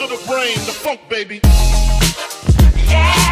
to the brain, the funk baby. Yeah.